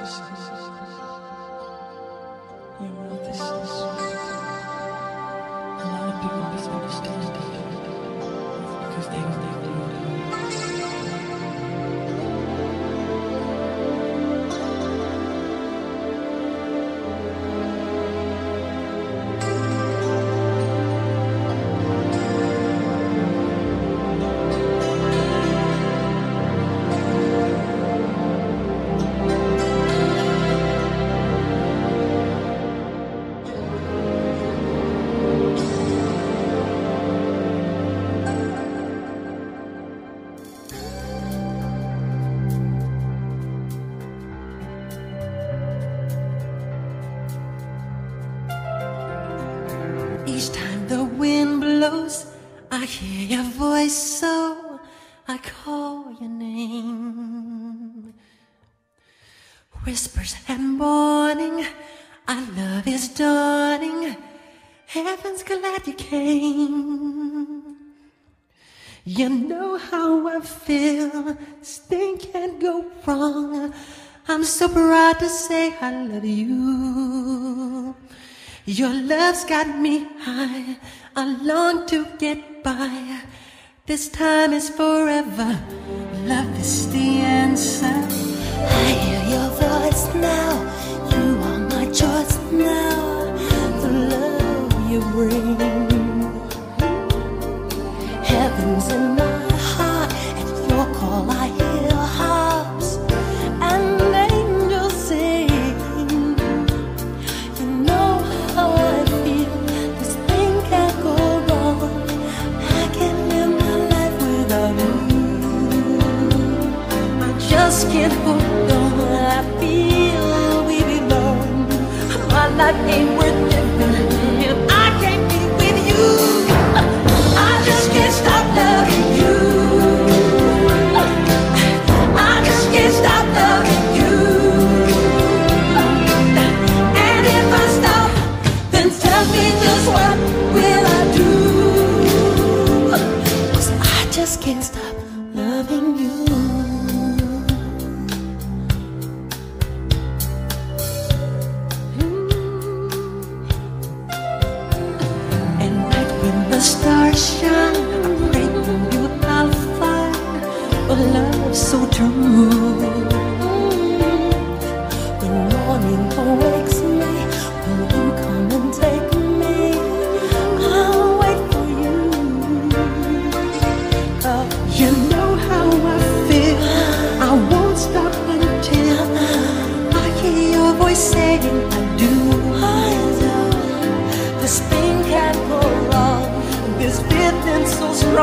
A lot of people misunderstand because they, they Each time the wind blows, I hear your voice, so I call your name. Whispers and warning, our love is dawning. Heaven's glad you came. You know how I feel, this thing can't go wrong. I'm so proud to say I love you. Your love's got me high. I long to get by. This time is forever. Love is the answer. like The stars shine, you'll find a love so true. When morning awakes.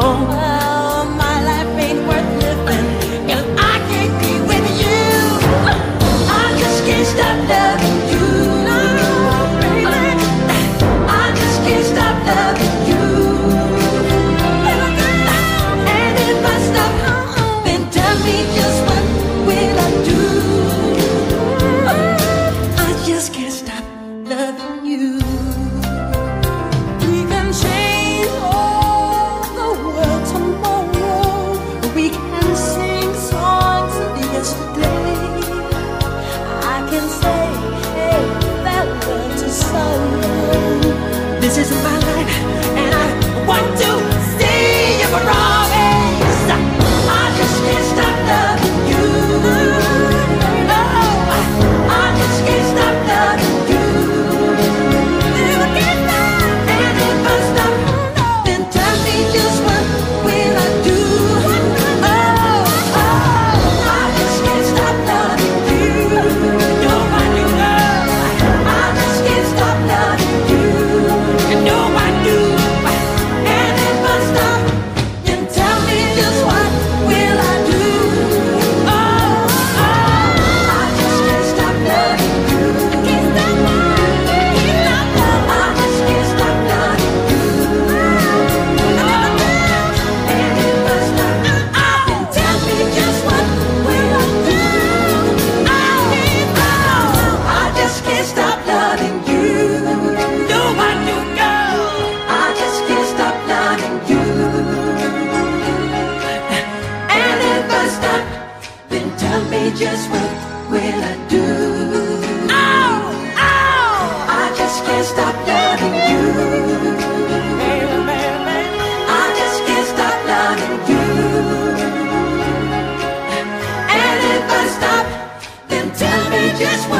wrong. sorrow. This is my life, and I want to. just what will I do? Oh, oh. I just can't stop loving you. I just can't stop loving you. And if I stop, then tell me just what.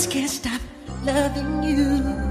Just can't stop loving you.